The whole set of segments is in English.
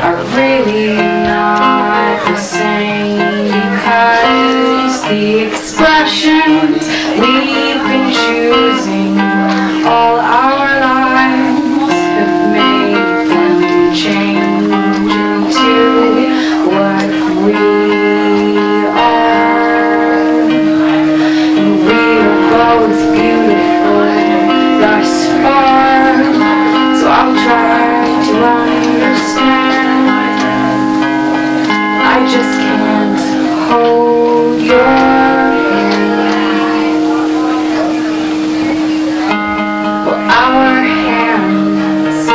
are really Well, our hands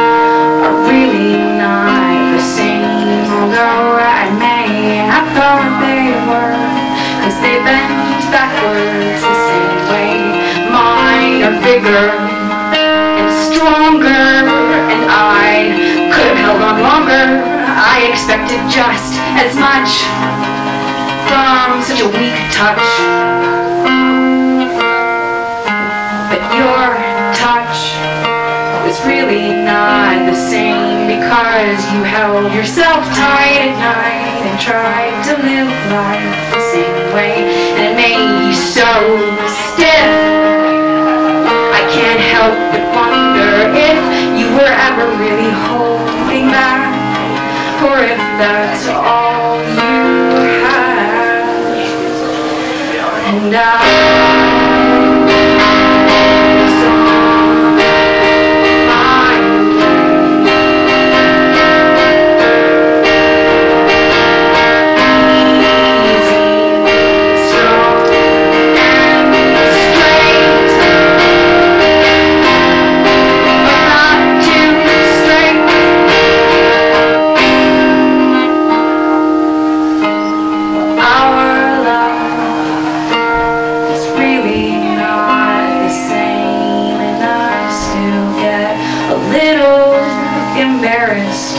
are really not the same, although I may have thought they were, they bend backwards the same way. Mine are bigger and stronger, and I could have held on longer. I expected just as much. From such a weak touch. But your touch was really not the same Because you held yourself tight at night And tried to live life the same way. And it made you so stiff. I can't help but wonder if And I a little embarrassed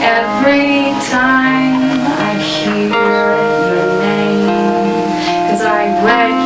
every time I hear your name, 'cause I read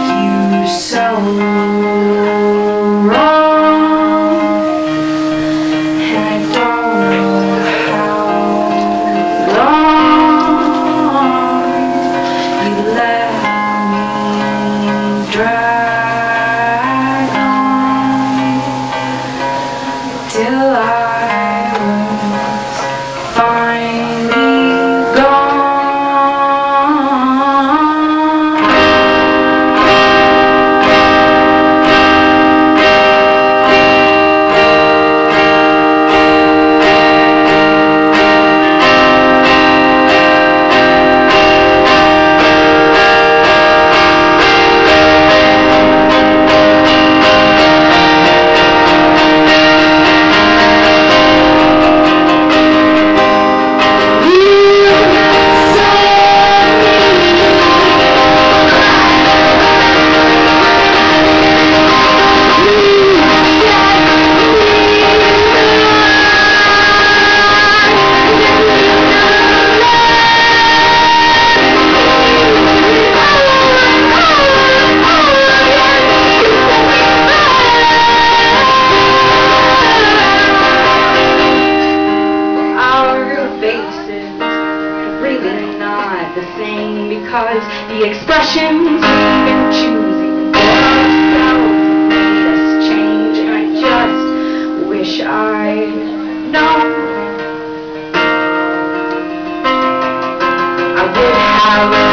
name because the expressions we've been choosing for ourselves made us change, I just wish I'd. I would have.